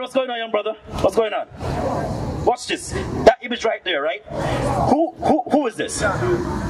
what's going on, young brother? What's going on? Watch this. That image right there, right? Who who who is this? Huh?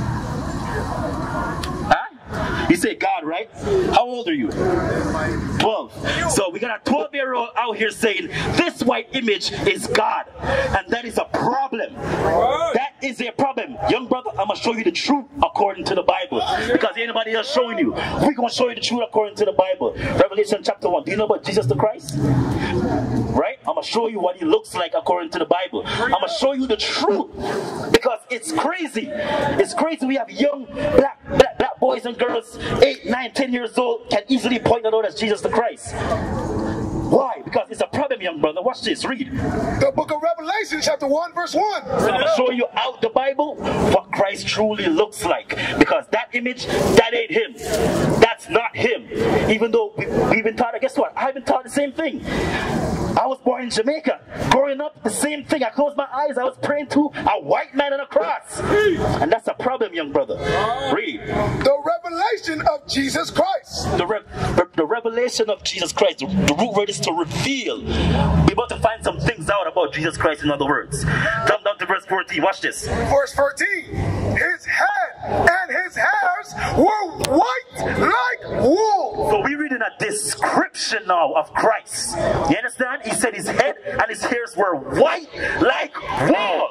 You say God, right? How old are you? 12. So we got a 12 year old out here saying this white image is God. And that is a problem. That is a problem. Young brother, I'm going to show you the truth according to the Bible. Because anybody else showing you. We're going to show you the truth according to the Bible. Revelation chapter 1. Do you know about Jesus the Christ? Right? I'm going to show you what he looks like according to the Bible. I'm going to show you the truth. Because it's crazy. It's crazy. We have young black, black, black boys and girls, 8, 9, 10 years old, can easily point it out as Jesus the Christ. Because it's a problem, young brother. Watch this. Read. The book of Revelation, chapter 1, verse 1. So I'm going to show you out the Bible what Christ truly looks like. Because that image, that ain't him. That's not him. Even though we, we've been taught, guess what? I've been taught the same thing. I was born in Jamaica. Growing up, the same thing. I closed my eyes. I was praying to a white man on a cross. And that's a problem, young brother. Read. The revelation of Jesus Christ. The, re- the revelation of Jesus Christ. The, the root word is to reveal. We're about to find some things out about Jesus Christ, in other words. Jump down to verse 14. Watch this. Verse 14. His head and his hairs were white like wool. So we're reading a description now of Christ. You understand? He said his head and his hairs were white like wool.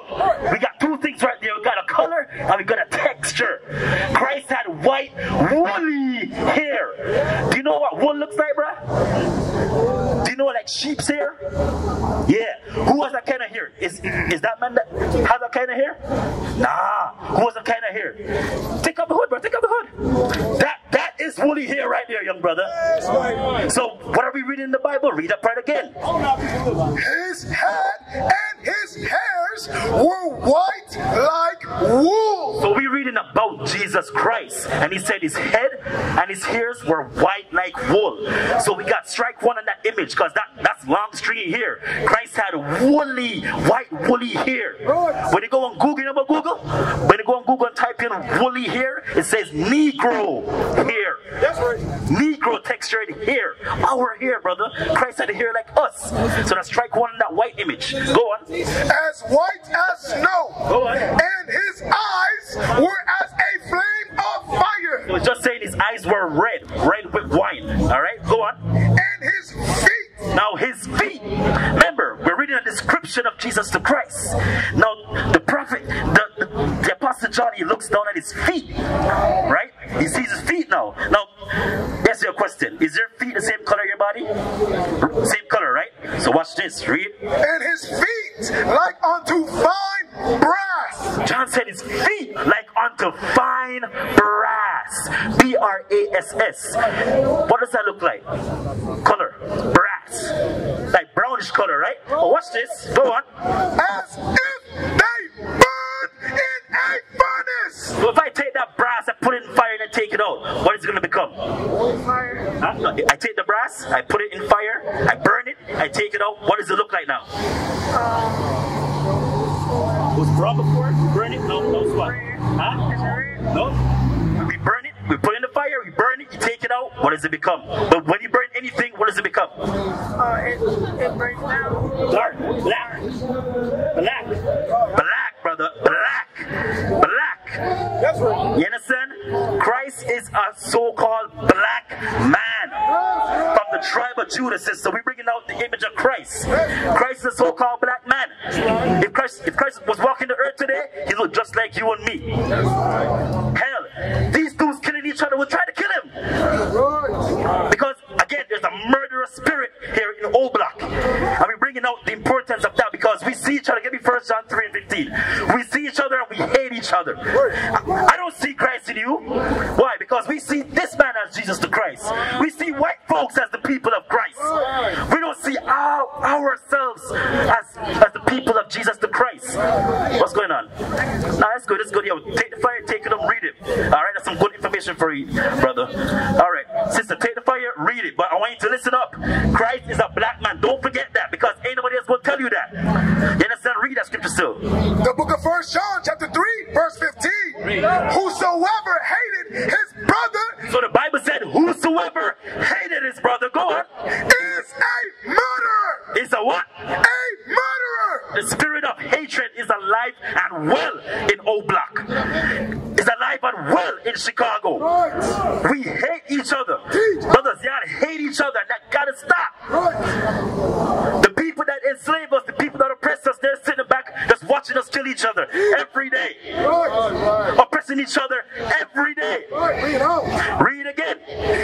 We got two things right there. We got a color and we got a texture. Christ had white, woolly hair. Do you know what wool looks like, bruh? Like sheep's hair? Yeah. Who has that kind of hair? Is is that man that has that kind of hair? Nah. Who has that kind of hair? Take up the hood, bro. Take up the hood. That that is woolly hair right there, young brother. So what are we reading in the Bible? Read that part again. His head and his hairs were white like wool. So we're reading about Jesus Christ, and he said his head and his hairs were white like wool. So we got strike one on that image because that, that's long stringy hair. Christ had woolly, white woolly hair. When you go on Google, you know about Google? When you go on Google and type in woolly hair, it says Negro hair. That's right. Negro textured hair. Our hair, brother. Christ had hair like us. So that's strike one on that white image. Go on. As white as snow. Go on. And his eyes were as a flame of fire. Just saying his eyes were red, red with wine. All right, go on. And his feet. Now his feet. Remember, we're reading a description of Jesus the Christ. Now the prophet, the, the, the apostle John, he looks down at his feet, right? He sees his feet now. Now, answer your question: Is your feet the same color your body? Same color, right? So watch this. Read. And his feet like unto fine brass. John said his feet like unto fine brass. B R A S S. What does that look like? Color. Brass. Like brownish color, right? But watch this. Go on. As if they burn in a furnace. So if I take brass, I put it in fire and I take it out, what is it going to become? Huh? I take the brass, I put it in fire, I burn it, I take it out. What does it look like now? Was brown before? Burn it? No, no, it's what? Huh? No? We burn it, we put it in the fire, we burn it, you take it out. What does it become? But when you burn anything, what does it become? Uh, it, it breaks down. Dark, black, black, and me. Hell, these dudes killing each other will try to kill him because again, there's a murderous spirit here in O Block, and we're bringing out the importance of that because we see each other. Give me First John three and fifteen. We see each other and we hate each other. I, I don't see Christ in you. Why? Because we see this man as Jesus the Christ. We see white folks as the people of Christ. We don't see our, ourselves as, as the people of Jesus the Christ. What's going on? That's good. That's good. Yo, take the fire, take it up, read it. All right, that's some good information for you, brother. All right, sister, take the fire, read it. But I want you to listen up. Christ is a black man. Don't forget that because ain't nobody else will tell you that. You understand? Read that scripture still. The book of First John, chapter 3, verse 15. Whosoever hated his brother So the Bible said, "Whosoever hated his brother, go on, is a murderer. is a what? A murderer. The spirit of hatred is alive and well in O Block. It's alive and well in Chicago. Right. We hate each other. Teach. Brothers, y'all hate each other. That gotta stop. Right. Enslave us, the people that oppress us, they're sitting back just watching us kill each other every day. Oppressing each other every day. Read. Read again.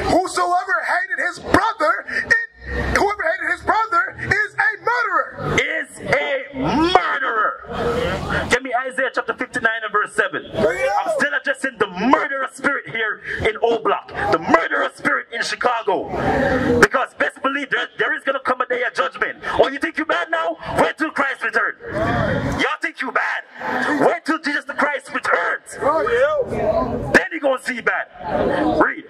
Whosoever hated his brother, it, whoever hated his brother is a murderer. Is a murderer. Give me Isaiah chapter 59 and verse 7. I'm still addressing the murderer spirit here in O Block, the murderer spirit in Chicago. Because best believe there, there is gonna come a day of judgment. Oh, you think you bad now? Wait till Christ returns. Y'all think you bad? Wait till Jesus the Christ returns. Right. Then you gonna see bad. Read.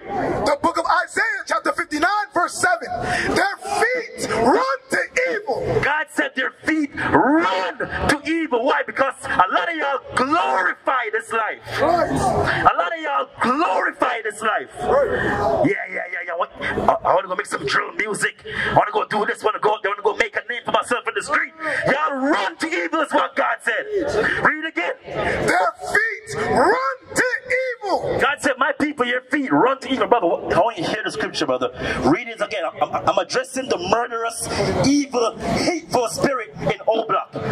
The book of Isaiah, chapter 59, verse 7. Their feet run to evil. God said their feet run to evil. Why? Because a lot of y'all glorify this life. A lot of y'all glorify this life. Yeah, yeah, yeah, yeah. What? I, I want to go make some drill music. I want to go do this. I Want to go? I want to go make a name for myself in the street. Y'all run to evil is what God said. Read again. Their feet run to evil. God said, "My people, your feet run to evil, brother." I want you to hear the scripture, brother. Read it again. I'm- I'm addressing the murderous, evil, hateful spirit in O Block. Am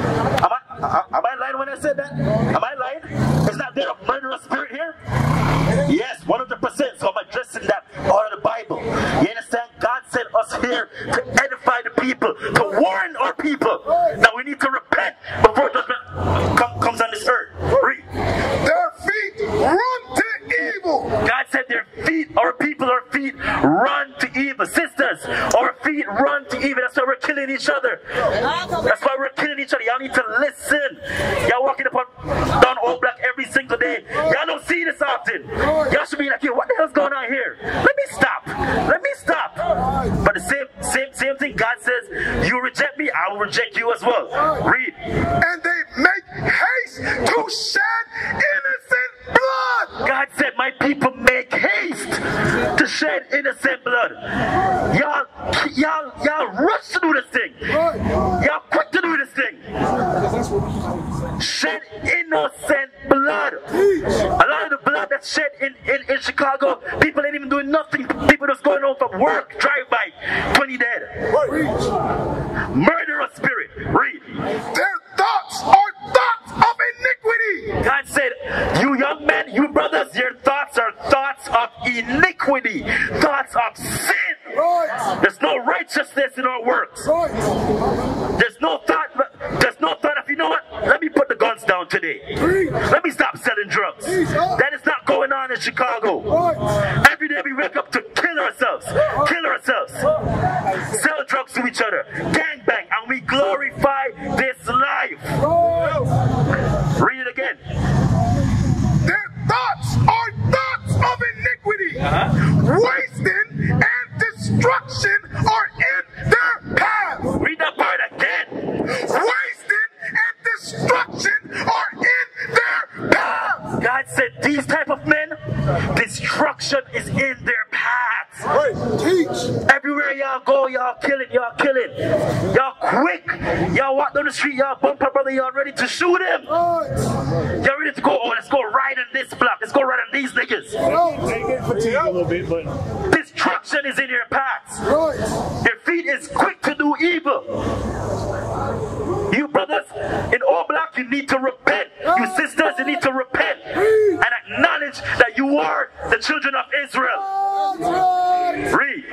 I, am I lying when I said that? Am I lying? Is not there a murderous spirit here? Yes, 100%. So I'm addressing that out of the Bible. You understand? God sent us here to edify the people, to warn our people. Now we need to repent before judgment come, comes on this earth. Read. Their feet run to evil. God said their feet, our people, our feet run to evil. Sisters, our feet run to evil. That's why we're killing each other. That's why we're killing each other. Y'all need to listen. Y'all walking upon down O Block every single day. Y'all don't see this often. Y'all should be like, yo, what the hell's going on here? Let stop. Let me stop. But the same, same, same thing. God says, you reject me, I will reject you as well. Read. And they make haste to shed innocent blood. God said, My people make haste to shed innocent blood. Y'all, y'all, y'all rush to do this thing. Y'all quick to do this thing. Shed innocent blood. A lot of the blood that's shed in, in, in Chicago, people ain't even doing nothing. People just going home from work, drive by, 20 dead. Murderous spirit. Read. Their thoughts are thoughts of iniquity. God said, You young men, you brothers, your thoughts are thoughts of iniquity, thoughts of sin. Right. There's no righteousness in our works. Right. There's no thought. There's no thought of, you know what? Let me put the guns down today. Let me stop selling drugs. That is not going on in Chicago. Every day we wake up to kill ourselves, kill ourselves, sell drugs to each other, gang bang, and we glorify this life. Read it again. Their thoughts are thoughts of iniquity. Uh-huh. Wasting and destruction are in their path. Read that part again. Wasting and destruction are in their path. God said these type of men, destruction is in their paths. Right. Teach. Everywhere y'all go, y'all killing, y'all killing. Y'all quick. Y'all walk down the street, y'all bump a brother, y'all ready to shoot him. Y'all ready to go, oh, let's go right on this block. Let's go right on these niggas. I get fatigued a little bit, but Destruction is in your paths. Your feet is quick to do evil. You brothers in O Block, you need to repent. You sisters, you need to repent and acknowledge that you are the children of Israel. Read.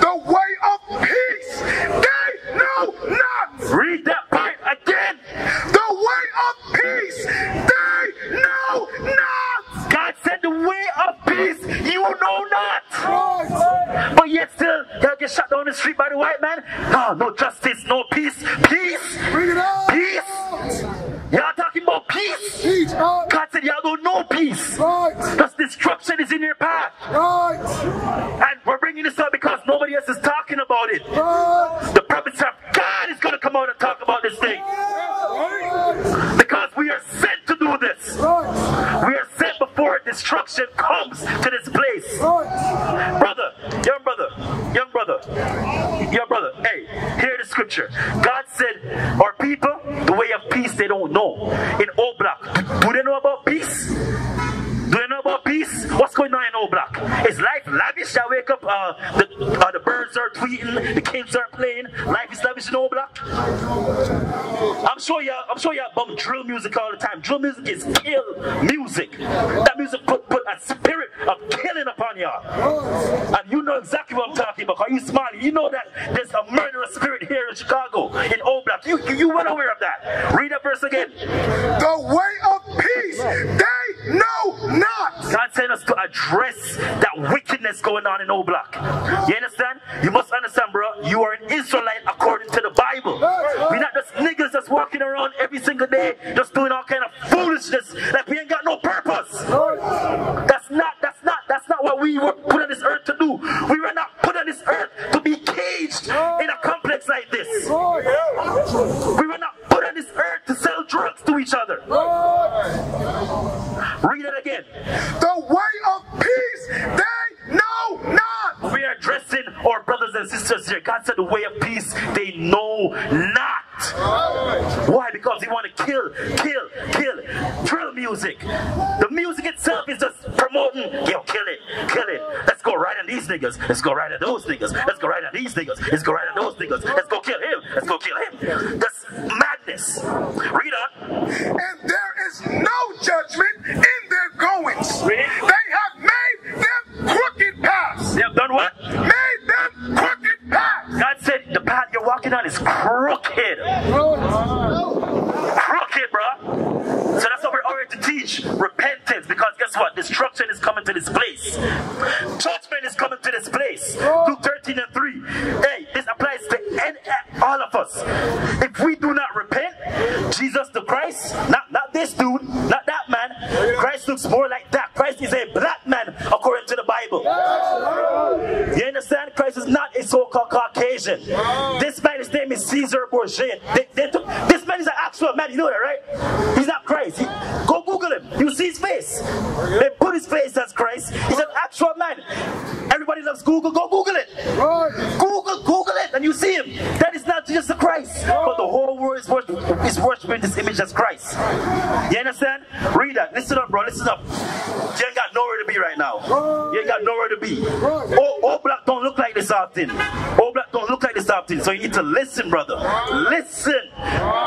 The way of peace they know not. Read that part again. The way of peace they know not. God said the way of peace you know not. Right. But yet still, y'all get shot down the street by the white man. No, no justice, no peace. Peace. Bring it out. Peace. About peace. Right. God said y'all don't know peace. Right. Because destruction is in your path. Right. And we're bringing this up because nobody else is talking about it. Right. The prophets of God is going to come out and talk about this thing. Because we are sent to do this. Right. We are sent before destruction comes to this place. Right. Brother, young brother, young brother, young brother, hey, hear the scripture. God said, Our people, the way of peace they don't know. In O Block, do they know about peace? Do they know about peace? What's going on in O Block? Is life lavish? I wake up, uh, the, uh, the birds are tweeting, the kids are playing. Life is lavish in O Block. I'm sure y'all, I'm sure y'all bum drill music all the time. Drill music is kill music. That music put, going on music. The music itself is just promoting, yo, kill it, kill it. Let's go right on these niggas. Let's go right on those niggas. Let's go right on these niggas. Let's go right on those niggas. Let's go kill him. Let's go kill him. That's madness. Read on. And there is no judgment in their goings. Read. Teach. Repentance. Because guess what? Destruction is coming to this place. Judgment is coming to this place. Luke 13 and 3. Hey, this applies to all of us. If we do not repent, Jesus the Christ, not, not this dude, not that man. Christ looks more like that. Christ is a black man according to the Bible. You understand? Christ is not a so-called Caucasian. This man, his name is Caesar Borgia. They, they took, this man is an actual man. You know that, right? He's not Christ. He- go Google him. You see his face. They put his face as Christ. He's an actual man. Everybody loves Google. Go Google it. Google, Google it, and you see him. That is not just a Christ, but the whole world is, is worshiping this image as Christ. You understand? Read that. Listen up, bro. Listen up. You ain't got nowhere to be right now. You ain't got nowhere to be. All, O Block don't look like this often. O Block don't look like this often. So you need to listen, brother. Listen.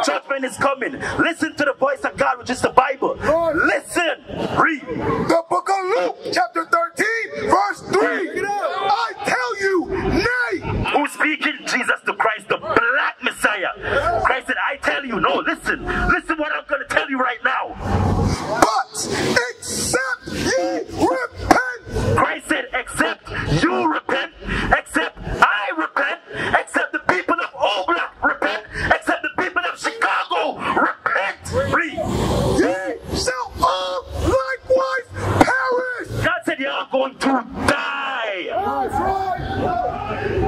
Judgment is coming. Listen to the voice of God, which is the Bible. Listen. Read. The book of Luke, chapter 13, verse 3. I tell you, nay. Who's speaking? Jesus the Christ, the black Messiah. Christ said, I tell you, no, listen. Listen what I'm going to tell you right now. But except ye repent, Christ said, except you repent, except I repent, except the people of O Block repent, except the people of Chicago repent. Read. ye shall all likewise perish. God said, You're all going to die.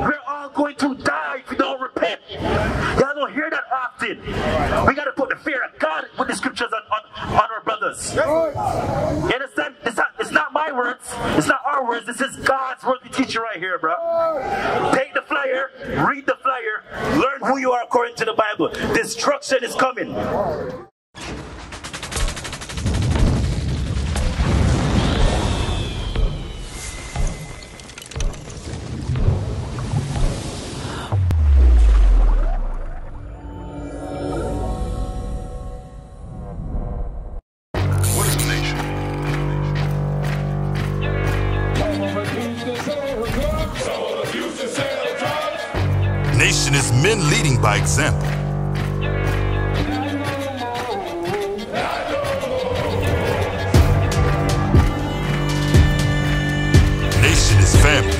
We're all going to die if we don't repent. Y'all don't hear that often. We got to put the fear of God with the scriptures on, on, on our brothers. You understand? It's not, it's not my words. It's not our words. This is God's word we teach you right here, bro. Take the flyer, read the flyer, learn who you are according to the Bible. Destruction is coming. Nation is men leading by example. Nation is family.